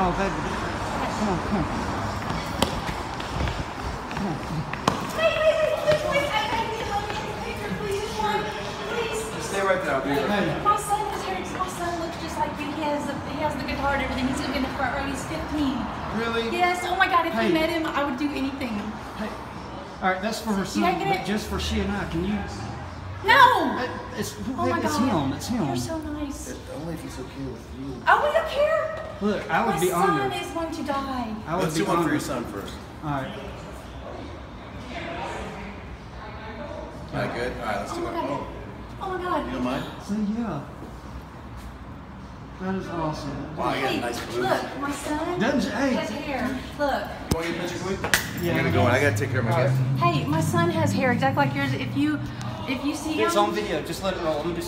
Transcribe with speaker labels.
Speaker 1: Oh, baby. Come on, come on. Come on. Stay right
Speaker 2: there.
Speaker 3: Right My son here my son looks just like you. He has, the guitar and everything. He's looking front early. He's 15.
Speaker 2: Really?
Speaker 3: Yes. Oh, my God. If
Speaker 2: hey.
Speaker 3: you met him, I would do anything.
Speaker 2: Hey. All right, that's for her son,
Speaker 3: yeah,
Speaker 2: but
Speaker 3: it.
Speaker 2: just for she and I. Can you?
Speaker 3: No!
Speaker 2: It's, it's,
Speaker 3: oh my
Speaker 2: it's him. It's him.
Speaker 3: You're so nice.
Speaker 1: It's only if he's with you.
Speaker 3: Oh, we don't care.
Speaker 2: Look, I would
Speaker 3: My
Speaker 2: be
Speaker 3: son
Speaker 2: honored.
Speaker 3: is going to die.
Speaker 2: I would
Speaker 1: Let's
Speaker 2: be
Speaker 1: do one for your son first.
Speaker 2: All right.
Speaker 1: All right, good. All right, let's
Speaker 3: Oh
Speaker 1: do
Speaker 3: my
Speaker 1: it.
Speaker 3: God.
Speaker 1: Oh,
Speaker 3: Oh my god.
Speaker 1: you don't mind?
Speaker 2: So yeah, that is awesome.
Speaker 1: Wow, you got
Speaker 3: Hey,
Speaker 1: nice blue.
Speaker 3: look, my son
Speaker 2: Doesn't hey.
Speaker 3: has hair. Look.
Speaker 1: You want to get a picture quick?
Speaker 2: Yeah.
Speaker 1: I'm gonna go in. I gotta take care of my
Speaker 2: All right.
Speaker 1: guest.
Speaker 3: Hey, my son has hair exactly like yours. If you, if you see him.
Speaker 2: It's on video. Just let it roll. Let me just.